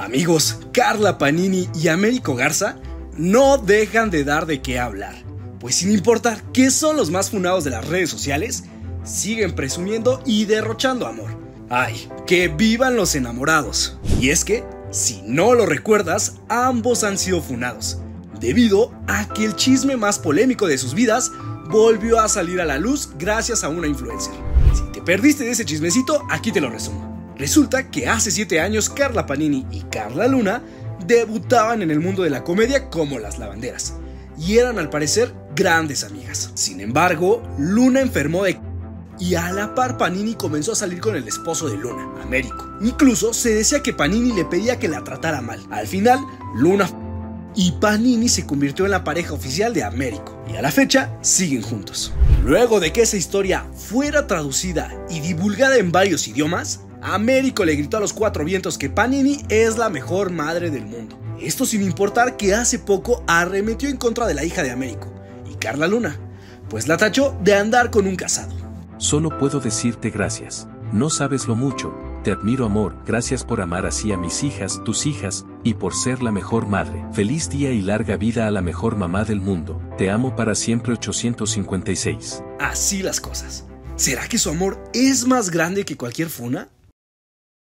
Amigos, Carla Panini y Américo Garza no dejan de dar de qué hablar. Pues sin importar qué son los más funados de las redes sociales, siguen presumiendo y derrochando amor. ¡Ay, que vivan los enamorados! Y es que, si no lo recuerdas, ambos han sido funados, debido a que el chisme más polémico de sus vidas volvió a salir a la luz gracias a una influencer. Si te perdiste de ese chismecito, aquí te lo resumo. Resulta que hace 7 años Carla Panini y Carla Luna debutaban en el mundo de la comedia como las lavanderas y eran al parecer grandes amigas. Sin embargo, Luna enfermó de y a la par Panini comenzó a salir con el esposo de Luna, Américo. Incluso se decía que Panini le pedía que la tratara mal. Al final, Luna y Panini se convirtió en la pareja oficial de Américo y a la fecha siguen juntos. Luego de que esa historia fuera traducida y divulgada en varios idiomas, Américo le gritó a los cuatro vientos que Panini es la mejor madre del mundo. Esto sin importar que hace poco arremetió en contra de la hija de Américo y Carla Luna, pues la tachó de andar con un casado. Solo puedo decirte gracias. No sabes lo mucho. Te admiro amor, gracias por amar así a mis hijas, tus hijas, y por ser la mejor madre. Feliz día y larga vida a la mejor mamá del mundo. Te amo para siempre 856. Así las cosas. ¿Será que su amor es más grande que cualquier funa?